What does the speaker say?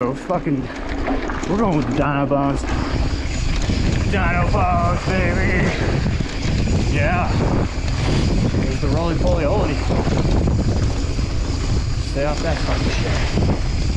So fucking, we're going with the Dino Bones. Dino Bones, baby. Yeah. There's the roly poly oly. Stay off that fucking shit.